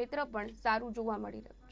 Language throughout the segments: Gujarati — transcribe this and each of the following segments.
ક્ષેત્ર પણ સારું જોવા મળી રહ્યું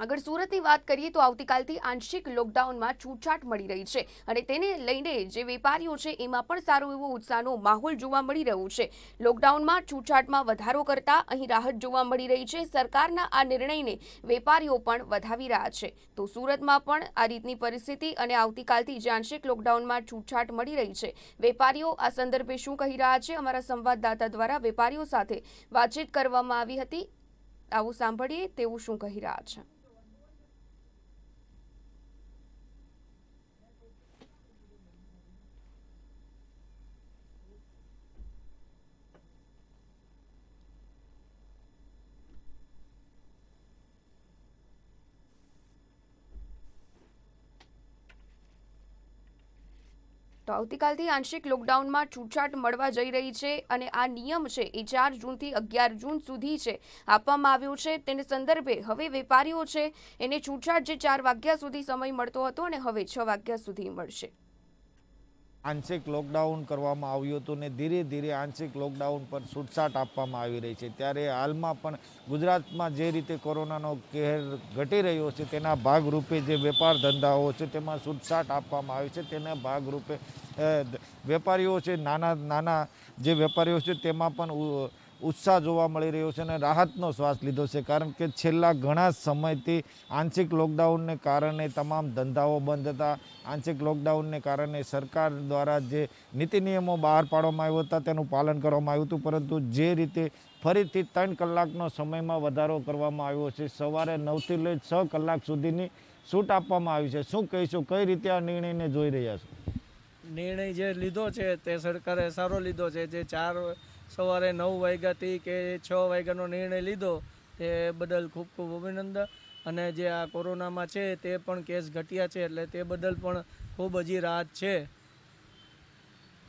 અગર સુરતની વાત કરીએ તો આવતીકાલથી આંશિક લોકડાઉનમાં છૂટછાટ મળી રહી છે અને તેને લઈને જે વેપારીઓ છે એમાં પણ સારો એવો ઉત્સાહનો માહોલ જોવા મળી રહ્યો છે. લોકડાઉનમાં છૂટછાટમાં વધારો કરતા અહીં રાહત જોવા મળી રહી છે. સરકારના આ નિર્ણયને વેપારીઓ પણ વધાવી રહ્યા છે. તો સુરતમાં પણ આ રીતની પરિસ્થિતિ અને આવતીકાલથી જે આંશિક લોકડાઉનમાં છૂટછાટ મળી રહી છે. વેપારીઓ આ સંદર્ભે શું કહી રહ્યા છે? અમારા સંવાદદાતા દ્વારા વેપારીઓ સાથે વાતચીત કરવામાં આવી હતી. આવું સાંભળીએ તેવું શું કહી રહ્યા છે. તો આવતીકાલથી આંશિક લોકડાઉનમાં છૂટછાટ મળવા જઈ રહી છે અને આ નિયમ છે એ ચાર જૂનથી અગિયાર જૂન સુધી છે આપવામાં આવ્યો છે. તેને સંદર્ભે હવે વેપારીઓ છે એને છૂટછાટ જે ચાર વાગ્યા સુધી સમય મળતો હતો અને હવે છ વાગ્યા સુધી મળશે. આંશિક લોકડાઉન કરવામાં આવ્યું હતું ને ધીરે ધીરે આંશિક લોકડાઉન પર છૂટછાટ આપવામાં આવી રહી છે. ત્યારે હાલમાં પણ ગુજરાતમાં જે રીતે કોરોનાનો કહેર ઘટી રહ્યો છે, તેના ભાગરૂપે જે વેપાર ધંધાઓ છે, તેમાં છૂટછાટ આપવામાં આવી છે. તેના ભાગરૂપે વેપારીઓ છે, નાના નાના જે વેપારીઓ છે, તેમાં પણ ઉત્સાહ જોવા મળી રહ્યો છે અને રાહતનો શ્વાસ લીધો છે. કારણ કે છેલ્લા ઘણા સમયથી આંશિક લોકડાઉનને કારણે તમામ ધંધાઓ બંધ હતા. આંશિક લોકડાઉનને કારણે સરકાર દ્વારા જે નીતિ નિયમો બહાર પાડવામાં આવ્યા હતા તેનું પાલન કરવામાં આવ્યું હતું. પરંતુ જે રીતે ફરીથી ત્રણ કલાકનો સમયમાં વધારો કરવામાં આવ્યો છે. સવારે નવથી લઈ છ કલાક સુધીની છૂટ આપવામાં આવી છે. શું કહીશું? કઈ રીતે આ નિર્ણયને જોઈ રહ્યા છો? નિર્ણય જે લીધો છે તે સરકારે સારો લીધો છે. જે ચાર સવારે નવ વાગ્યાથી કે છ વાગ્યાનો નિર્ણય લીધો તે બદલ ખૂબ ખૂબ અભિનંદન. અને જે આ કોરોનામાં છે તે પણ કેસ ઘટ્યા છે એટલે તે બદલ પણ ખૂબ હજી રાહત છે.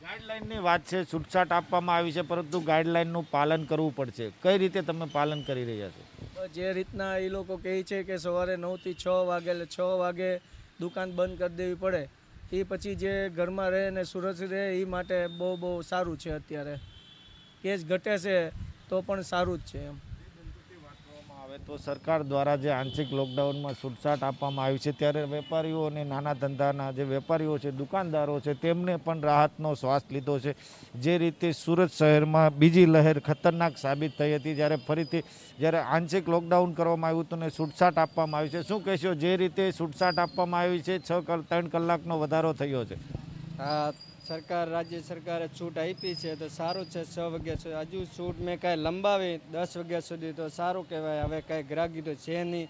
ગાઈડલાઇનની વાત છે છૂટછાટ આપવામાં આવી છે પરંતુ ગાઈડલાઇનનું પાલન કરવું પડશે. કઈ રીતે તમે પાલન કરી રહ્યા છો? જે રીતના એ લોકો કહે છે કે સવારે નવથી છ વાગે એટલે છ વાગે દુકાન બંધ કરી દેવી પડે. એ પછી જે ઘરમાં રહે ને સુરક્ષિત રહે એ માટે બહુ બહુ સારું છે અત્યારે. કેસ ઘટે છે તો પણ સારું જ છે એમ. વાત આવે તો સરકાર દ્વારા જે આંશિક લોકડાઉનમાં છૂટછાટ આપવામાં આવી છે ત્યારે વેપારીઓ અને નાના ધંધાના જે વેપારીઓ છે દુકાનદારો છે તેમને પણ રાહતનો શ્વાસ લીધો છે. જે રીતે સુરત શહેરમાં બીજી લહેર ખતરનાક સાબિત થઈ હતી જ્યારે ફરીથી જ્યારે આંશિક લોકડાઉન કરવામાં આવ્યું હતું ને છૂટછાટ આપવામાં આવી છે. શું કહેશો જે રીતે છૂટછાટ આપવામાં આવી છે છ ત્રણ કલાકનો વધારો થયો છે? હા સરકાર રાજ્ય સરકારે છૂટ આપી છે તો સારું છે છ વાગ્યા સુધી. હજુ છૂટ મેં કાંઈ લંબાવી દસ વાગ્યા સુધી તો સારું કહેવાય. હવે કાંઈ ગ્રાહકી તો છે નહીં.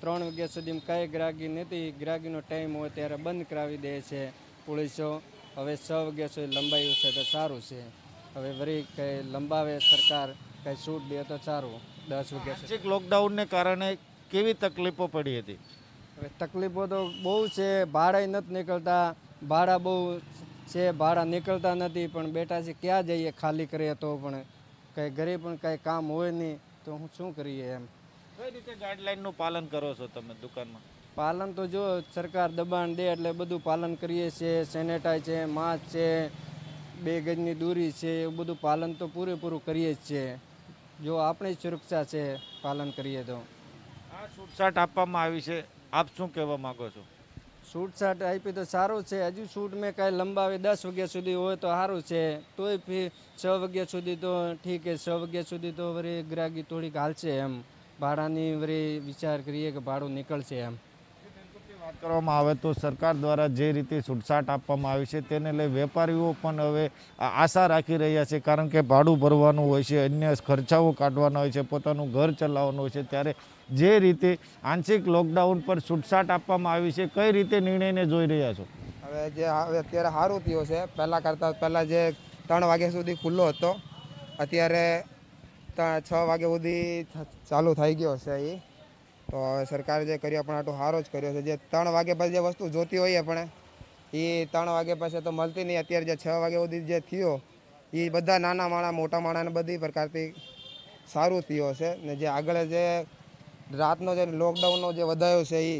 ત્રણ વાગ્યા સુધી કાંઈ ગ્રાહકી નથી. ગ્રાહકીનો ટાઈમ હોય ત્યારે બંધ કરાવી દે છે પોલીસો. હવે છ વાગ્યા સુધી લંબાયું છે તો સારું છે. હવે વળી કંઈ લંબાવે સરકાર કંઈ છૂટ દે તો સારું. દસ વાગ્યા સુધી. લોકડાઉનને કારણે કેવી તકલીફો પડી હતી? હવે તકલીફો તો બહુ છે. ભાડા નથી નીકળતા. ભાડા બહુ છે ભાડા નીકળતા નથી પણ બેટા છે ક્યાં જઈએ ખાલી કરીએ તો પણ કંઈ ઘરે પણ કાંઈ કામ હોય નહીં તો હું શું કરીએ એમ. કઈ રીતે ગાઈડલાઇનનું પાલન કરો છો તમે દુકાનમાં? પાલન તો જો સરકાર દબાણ દે એટલે બધું પાલન કરીએ છીએ સેનેટાઈઝ છે માસ્ક છે બે ગજની દૂરી છે એવું બધું પાલન તો પૂરેપૂરું કરીએ જ છીએ જો આપણી સુરક્ષા છે પાલન કરીએ તો. આ છૂટછાટ આપવામાં આવી છે આપ શું કહેવા માગો છો? છૂટછાટ આપી તો સારું છે. હજુ સૂટ મેં કાંઈ લંબાવી દસ વાગ્યા સુધી હોય તો સારું છે. તોય ફી છ વાગ્યા સુધી તો ઠીક છે. છ વાગ્યા સુધી તો વળી ગ્રાહકી થોડીક હાલશે એમ. ભાડાની વળી વિચાર કરીએ કે ભાડું નીકળશે એમ. વાત કરવામાં આવે તો સરકાર દ્વારા જે રીતે છૂટછાટ આપવામાં આવી છે તેને લઈ વેપારીઓ પણ હવે આશા રાખી રહ્યા છે. કારણ કે ભાડું ભરવાનું હોય છે, અન્ય ખર્ચાઓ કાઢવાના હોય છે, પોતાનું ઘર ચલાવવાનું હોય છે. ત્યારે જે રીતે આંશિક લોકડાઉન પર છૂટછાટ આપવામાં આવી છે, કઈ રીતે નિર્ણયને જોઈ રહ્યા છો? હવે જે હવે અત્યારે સારું થયું છે. પહેલાં કરતાં, પહેલાં જે ત્રણ વાગ્યા સુધી ખુલ્લો હતો, અત્યારે છ વાગ્યા સુધી ચાલુ થઈ ગયો છે એ તો સરકારે જે કર્યો, પણ આટલું સારો જ કર્યો છે. જે ત્રણ વાગ્યા પછી જે વસ્તુ જોતી હોઈએ પણ, એ ત્રણ વાગ્યા પછી તો મળતી નહીં. અત્યારે જે છ વાગ્યા સુધી જે થયો, એ બધા નાના માણા, મોટા માણાને બધી પ્રકારથી સારું થયો છે. ને જે આગળ જે રાતનો જે લોકડાઉનનો જે વધાયો છે એ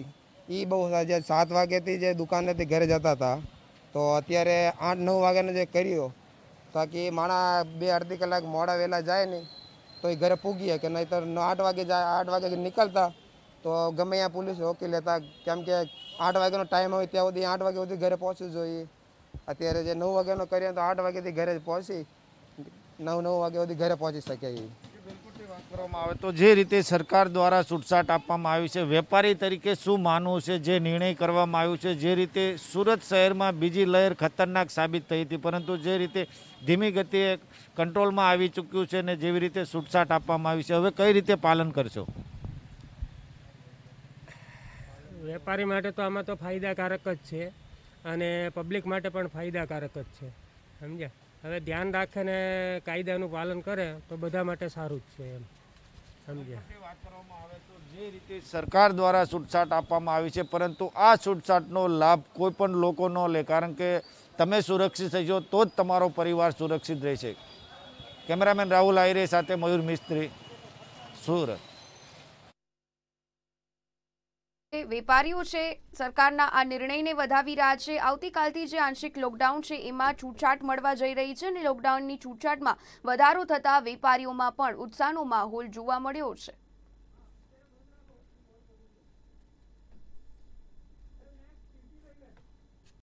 એ બહુ જે સાત વાગ્યાથી જે દુકાનેથી ઘરે જતા હતા, તો અત્યારે આઠ, નવ વાગ્યાનો જે કર્યો તાકી માણા બે અડધી કલાક મોડા વહેલા જાય નહીં, તો એ ઘરે પૂગીએ કે નહીં તો આઠ વાગે જાય, આઠ વાગે નીકળતા તો ગમે ત્યાં પોલીસ રોકી લેતા, કેમ કે આઠ વાગ્યાનો ટાઈમ હોય ત્યાં સુધી આઠ વાગ્યા સુધી ઘરે પહોંચવું જોઈએ. અત્યારે જે નવ વાગ્યાનો કરીએ તો આઠ વાગ્યાથી ઘરે પહોંચી, નવ નવ વાગ્યા સુધી ઘરે પહોંચી શકે એ વાત કરવામાં આવે. તો જે રીતે સરકાર દ્વારા છૂટછાટ આપવામાં આવી છે, વેપારી તરીકે શું માનવું છે, જે નિર્ણય કરવામાં આવ્યો છે? જે રીતે સુરત શહેરમાં બીજી લહેર ખતરનાક સાબિત થઈ હતી, પરંતુ જે રીતે ધીમી ગતિએ કંટ્રોલમાં આવી ચૂક્યું છે ને જેવી રીતે છૂટછાટ આપવામાં આવી છે, હવે કઈ રીતે પાલન કરશો? વેપારી માટે તો આમાં તો ફાયદાકારક જ છે અને પબ્લિક માટે પણ ફાયદાકારક જ છે. સમજ્યા? હવે ધ્યાન રાખે ને કાયદાનું પાલન કરે તો બધા માટે સારું જ છે એમ. જે રીતે સરકાર દ્વારા છૂટછાટ આપવામાં આવી છે, પરંતુ આ છૂટછાટનો લાભ કોઈ પણ લોકો ન લે, કારણ કે તમે સુરક્ષિત થશો તો જ તમારો પરિવાર સુરક્ષિત રહેશે. કેમેરામેન રાહુલ આયરે સાથે મયુર મિસ્ત્રી, સુરત. વેપારીઓ છે, સરકારના આ નિર્ણયને વધાવી રહ્યા છે. આવતીકાલથી જે આંશિક લોકડાઉન છે, એમાં છૂટછાટ મળવા જઈ રહી છે અને લોકડાઉનની છૂટછાટમાં વધારો થતાં વેપારીઓમાં પણ ઉત્સાહનો માહોલ જોવા મળ્યો છે.